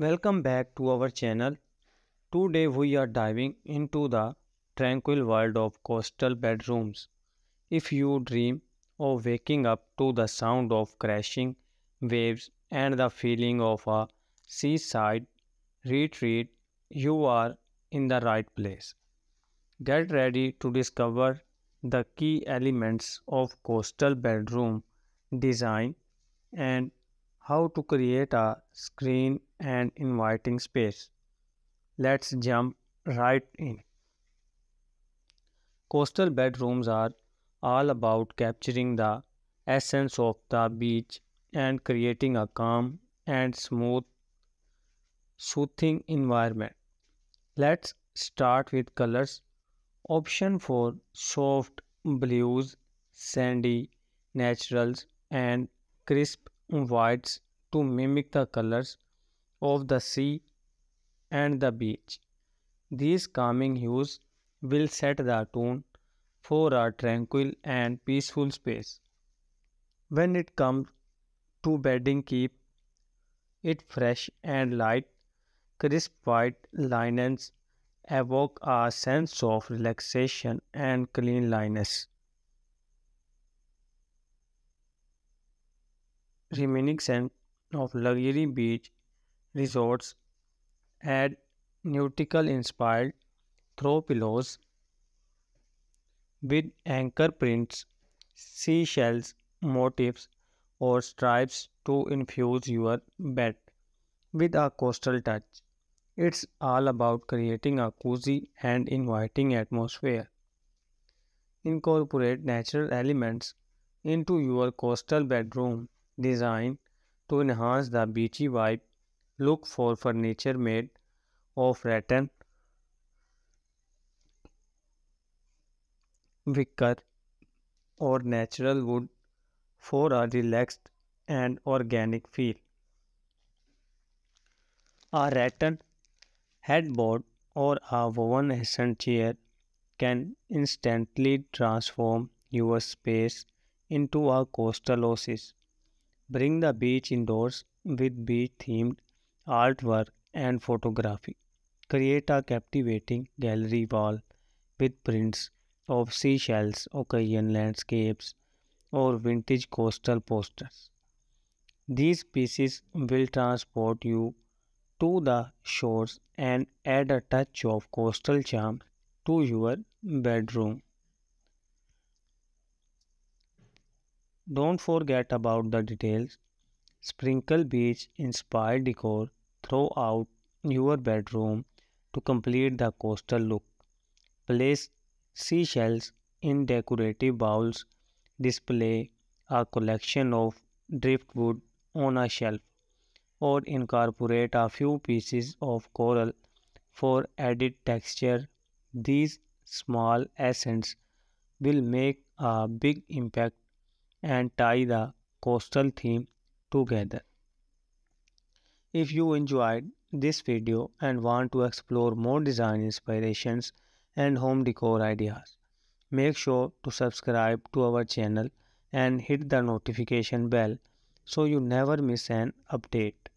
Welcome back to our channel. Today we are diving into the tranquil world of coastal bedrooms. If you dream of waking up to the sound of crashing waves and the feeling of a seaside retreat, you are in the right place. Get ready to discover the key elements of coastal bedroom design and how to create a screen and inviting space. Let's jump right in. Coastal bedrooms are all about capturing the essence of the beach and creating a calm and smooth, soothing environment. Let's start with colors. Option for soft blues, sandy naturals, and crisp whites to mimic the colors of the sea and the beach. These calming hues will set the tone for a tranquil and peaceful space. When it comes to bedding, keep it fresh and light. Crisp white linens evoke a sense of relaxation and cleanliness. Reminiscent of luxury beach resorts add nautical inspired throw pillows with anchor prints, seashells motifs, or stripes to infuse your bed with a coastal touch. It's all about creating a cozy and inviting atmosphere. Incorporate natural elements into your coastal bedroom design to enhance the beachy vibe. Look for furniture made of rattan, wicker, or natural wood for a relaxed and organic feel. A rattan headboard or a woven accent chair can instantly transform your space into a coastal oasis. Bring the beach indoors with beach themed artwork and photography. Create a captivating gallery wall with prints of seashells, Occasion landscapes, or vintage coastal posters. These pieces will transport you to the shores and add a touch of coastal charm to your bedroom. Don't forget about the details. Sprinkle beach inspired decor throughout your bedroom to complete the coastal look. Place seashells in decorative bowls. Display a collection of driftwood on a shelf or incorporate a few pieces of coral for added texture. These small accents will make a big impact and tie the coastal theme together. If you enjoyed this video and want to explore more design inspirations and home decor ideas, make sure to subscribe to our channel and hit the notification bell so you never miss an update.